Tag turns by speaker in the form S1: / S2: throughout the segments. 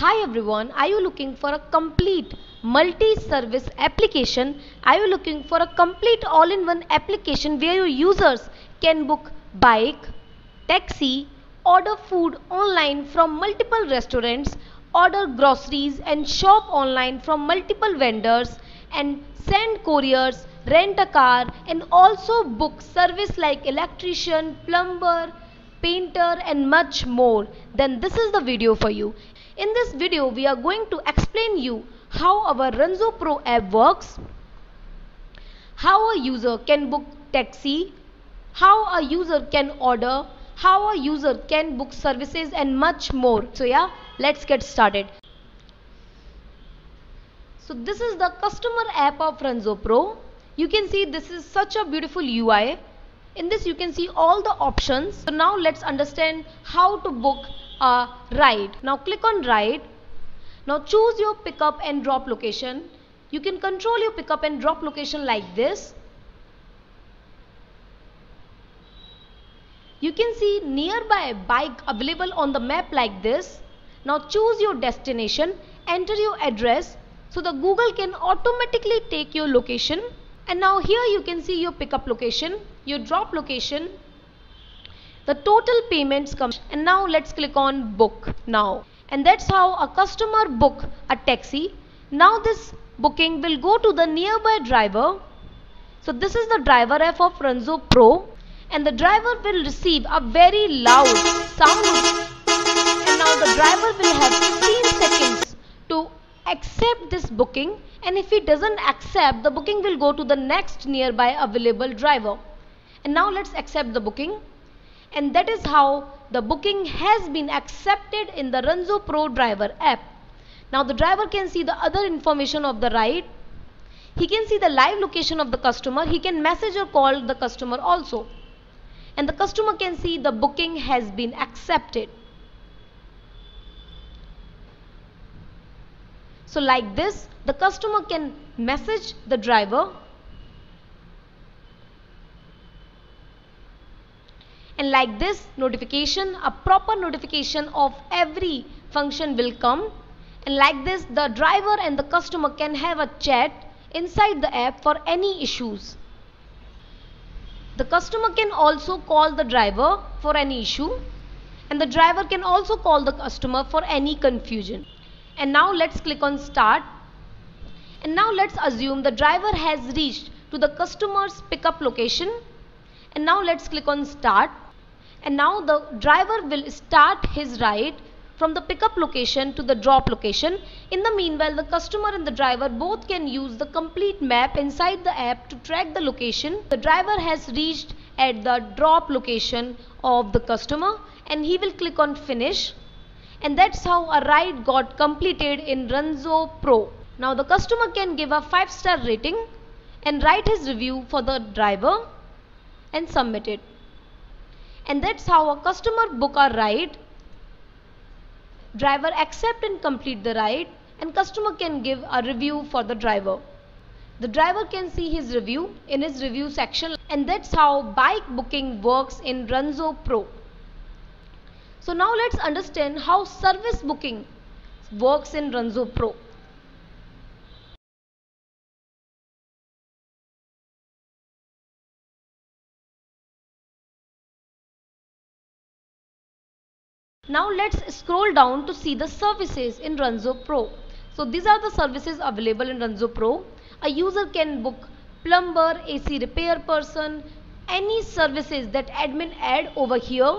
S1: Hi everyone, are you looking for a complete multi-service application? Are you looking for a complete all-in-one application where your users can book bike, taxi, order food online from multiple restaurants, order groceries and shop online from multiple vendors and send couriers, rent a car and also book service like electrician, plumber, painter and much more then this is the video for you. In this video we are going to explain you how our Runzo Pro app works, how a user can book taxi, how a user can order, how a user can book services and much more. So yeah, let's get started. So this is the customer app of Runzo Pro. You can see this is such a beautiful UI in this you can see all the options. So now let's understand how to book a ride. Now click on ride. Now choose your pickup and drop location. You can control your pickup and drop location like this. You can see nearby bike available on the map like this. Now choose your destination, enter your address so the Google can automatically take your location and now here you can see your pickup location your drop location the total payments come. And now let's click on book now. And that's how a customer book a taxi. Now this booking will go to the nearby driver. So this is the driver app of Runzo Pro. And the driver will receive a very loud sound. And now the driver will have 15 seconds to accept this booking. And if he doesn't accept the booking will go to the next nearby available driver. And now let's accept the booking and that is how the booking has been accepted in the Runzo Pro driver app. Now the driver can see the other information of the ride. He can see the live location of the customer. He can message or call the customer also. And the customer can see the booking has been accepted. So like this, the customer can message the driver and like this notification, a proper notification of every function will come. And like this the driver and the customer can have a chat inside the app for any issues. The customer can also call the driver for any issue. And the driver can also call the customer for any confusion. And now let's click on start. And now let's assume the driver has reached to the customer's pickup location. And now let's click on start and now the driver will start his ride from the pickup location to the drop location. In the meanwhile, the customer and the driver both can use the complete map inside the app to track the location. The driver has reached at the drop location of the customer and he will click on finish and that's how a ride got completed in Runzo Pro. Now the customer can give a 5 star rating and write his review for the driver and submit it. And that's how a customer book a ride, driver accept and complete the ride and customer can give a review for the driver. The driver can see his review in his review section and that's how bike booking works in Runzo Pro. So now let's understand how service booking works in Runzo Pro. Now let's scroll down to see the services in Runzo Pro. So these are the services available in Runzo Pro. A user can book plumber, AC repair person, any services that admin add over here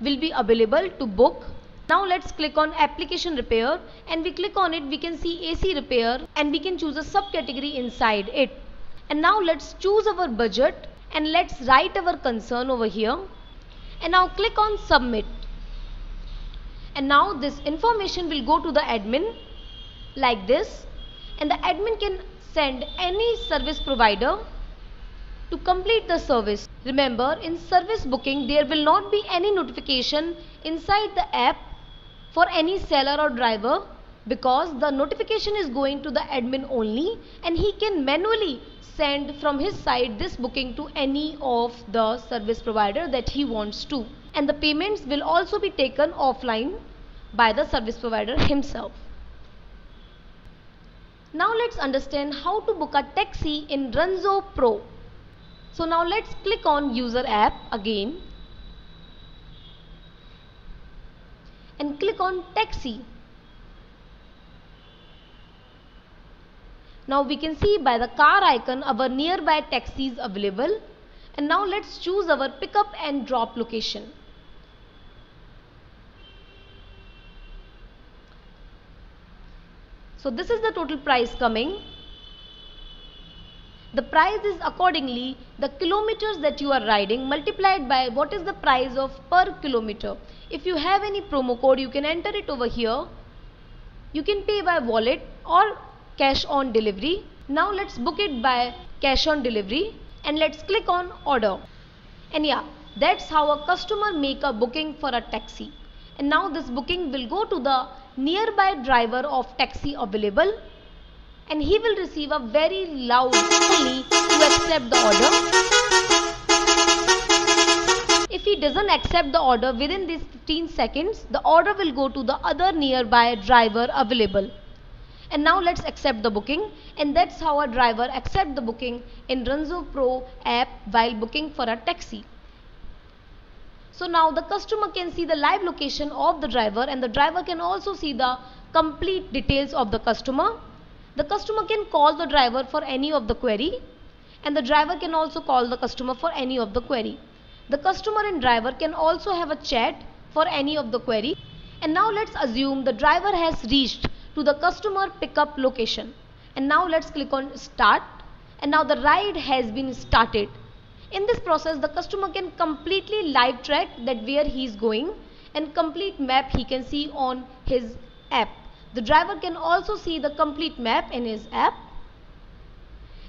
S1: will be available to book. Now let's click on application repair and we click on it we can see AC repair and we can choose a subcategory inside it. And now let's choose our budget and let's write our concern over here and now click on submit. And now this information will go to the admin like this and the admin can send any service provider to complete the service. Remember in service booking there will not be any notification inside the app for any seller or driver because the notification is going to the admin only and he can manually send from his side this booking to any of the service provider that he wants to and the payments will also be taken offline by the service provider himself. Now let's understand how to book a taxi in Runzo Pro. So now let's click on user app again and click on taxi. Now we can see by the car icon our nearby taxis available and now let's choose our pickup and drop location. So this is the total price coming. The price is accordingly the kilometers that you are riding multiplied by what is the price of per kilometer. If you have any promo code you can enter it over here. You can pay by wallet or cash on delivery. Now let's book it by cash on delivery and let's click on order. And yeah, that's how a customer make a booking for a taxi. And now this booking will go to the nearby driver of taxi available and he will receive a very loud only to accept the order. If he doesn't accept the order within these 15 seconds, the order will go to the other nearby driver available. And now let's accept the booking and that's how a driver accept the booking in Runzo Pro app while booking for a taxi. So now the customer can see the live location of the driver and the driver can also see the complete details of the customer. The customer can call the driver for any of the query and the driver can also call the customer for any of the query. The customer and driver can also have a chat for any of the query. And now let's assume the driver has reached to the customer pickup location. And now let's click on start and now the ride has been started. In this process, the customer can completely live track that where he is going and complete map he can see on his app. The driver can also see the complete map in his app.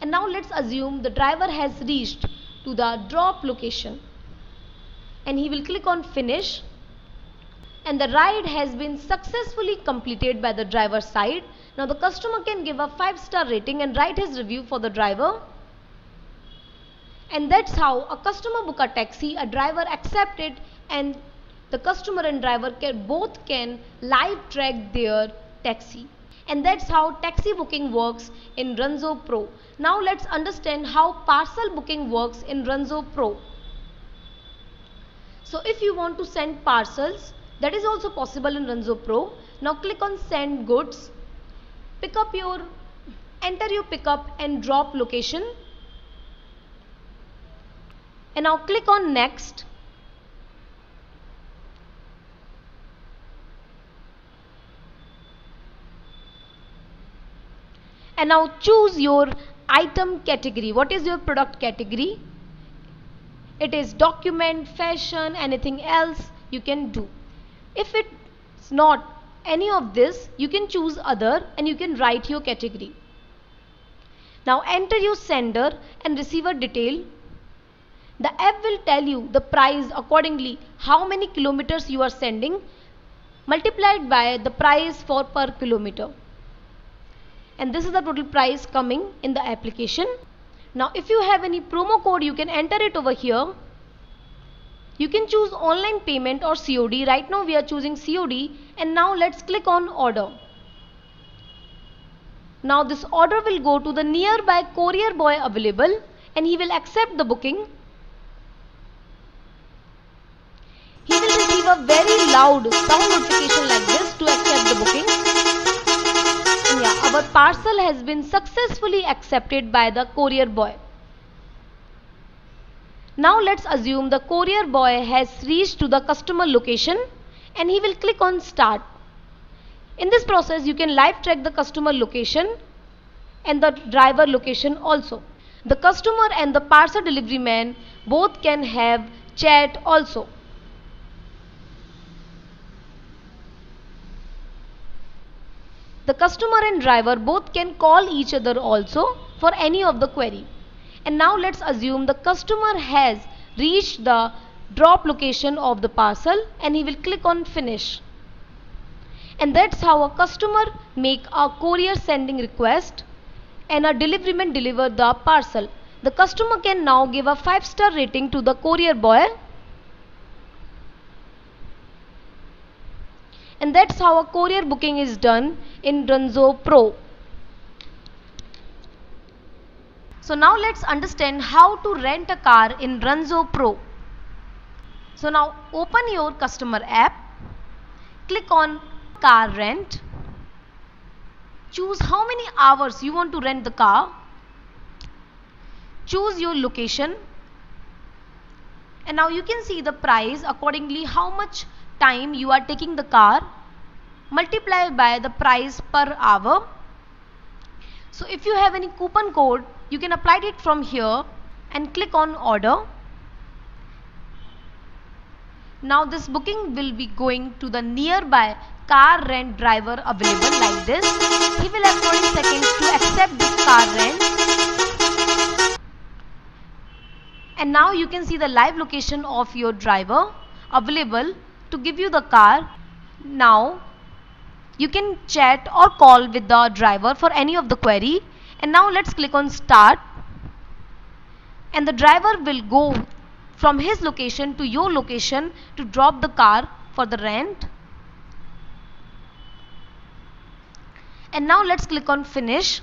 S1: And now let's assume the driver has reached to the drop location. And he will click on finish. And the ride has been successfully completed by the driver side. Now the customer can give a 5 star rating and write his review for the driver and that's how a customer book a taxi a driver accept it and the customer and driver can both can live track their taxi and that's how taxi booking works in Runzo Pro. Now let's understand how parcel booking works in Runzo Pro. So if you want to send parcels that is also possible in Runzo Pro. Now click on send goods. Pick up your enter your pickup and drop location and now click on next. And now choose your item category. What is your product category? It is document fashion anything else you can do. If it's not any of this you can choose other and you can write your category. Now enter your sender and receiver detail the app will tell you the price accordingly how many kilometers you are sending multiplied by the price for per kilometer. And this is the total price coming in the application. Now if you have any promo code you can enter it over here. You can choose online payment or COD. Right now we are choosing COD and now let's click on order. Now this order will go to the nearby courier boy available and he will accept the booking he receive a very loud sound notification like this to accept the booking. Yeah, our parcel has been successfully accepted by the courier boy. Now let's assume the courier boy has reached to the customer location and he will click on start. In this process you can live track the customer location and the driver location also. The customer and the parcel delivery man both can have chat also. The customer and driver both can call each other also for any of the query. And now let's assume the customer has reached the drop location of the parcel and he will click on finish. And that's how a customer make a courier sending request and a deliveryman deliver the parcel. The customer can now give a 5 star rating to the courier boy and that's how a courier booking is done in Runzo Pro. So now let's understand how to rent a car in Runzo Pro. So now open your customer app, click on car rent, choose how many hours you want to rent the car, choose your location and now you can see the price accordingly how much time you are taking the car multiply by the price per hour. So if you have any coupon code you can apply it from here and click on order. Now this booking will be going to the nearby car rent driver available like this. He will have 20 seconds to accept this car rent. And now you can see the live location of your driver available to give you the car. Now you can chat or call with the driver for any of the query. And now let's click on start. And the driver will go from his location to your location to drop the car for the rent. And now let's click on finish.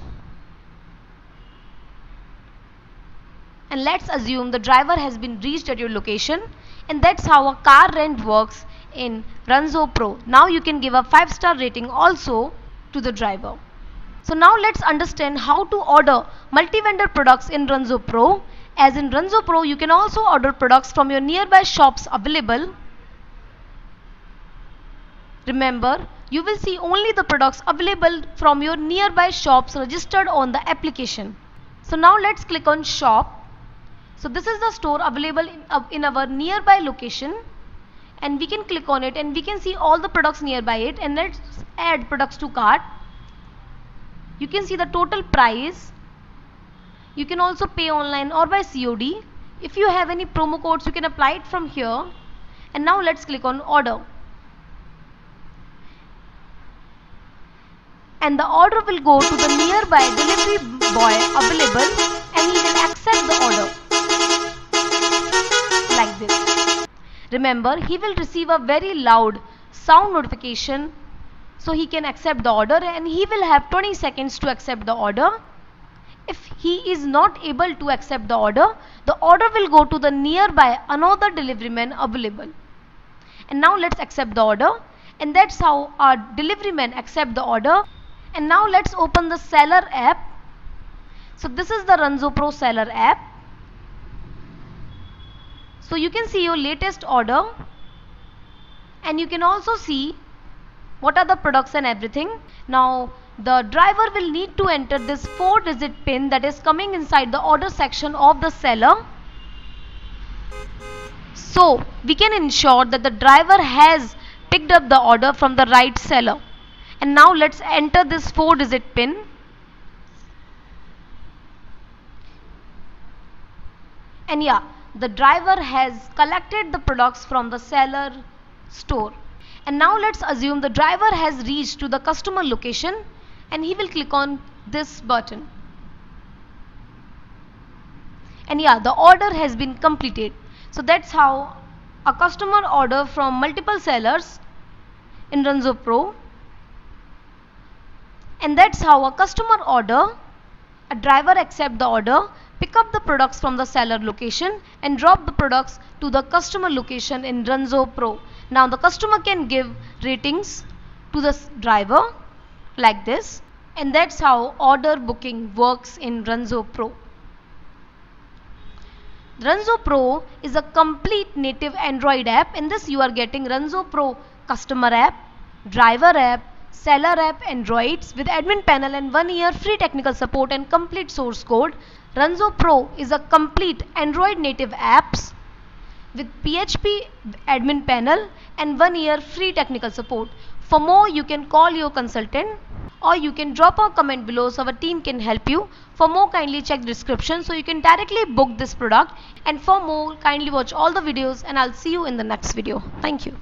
S1: And let's assume the driver has been reached at your location. And that's how a car rent works in Runzo Pro. Now you can give a 5 star rating also to the driver. So now let's understand how to order multi-vendor products in Runzo Pro. As in Runzo Pro you can also order products from your nearby shops available. Remember you will see only the products available from your nearby shops registered on the application. So now let's click on shop. So this is the store available in, uh, in our nearby location and we can click on it and we can see all the products nearby it and let's add products to cart. You can see the total price. You can also pay online or by COD if you have any promo codes you can apply it from here. And now let's click on order. And the order will go to the nearby delivery boy available and he will accept the order Remember, he will receive a very loud sound notification so he can accept the order and he will have 20 seconds to accept the order. If he is not able to accept the order, the order will go to the nearby another delivery man available. And now let's accept the order and that's how our delivery man accept the order. And now let's open the seller app. So this is the Runzo Pro seller app so you can see your latest order and you can also see what are the products and everything. Now the driver will need to enter this 4 digit pin that is coming inside the order section of the seller. So we can ensure that the driver has picked up the order from the right seller. And now let's enter this 4 digit pin. And yeah, the driver has collected the products from the seller store. And now let's assume the driver has reached to the customer location and he will click on this button. And yeah, the order has been completed. So that's how a customer order from multiple sellers in Runzo Pro. And that's how a customer order, a driver accept the order pick up the products from the seller location and drop the products to the customer location in Runzo Pro. Now the customer can give ratings to the driver like this and that's how order booking works in Runzo Pro. Runzo Pro is a complete native Android app. In this you are getting Runzo Pro customer app, driver app, seller app Androids with admin panel and one year free technical support and complete source code. Runzo Pro is a complete Android native apps with PHP admin panel and one year free technical support. For more you can call your consultant or you can drop a comment below so our team can help you. For more kindly check description so you can directly book this product and for more kindly watch all the videos and I'll see you in the next video. Thank you.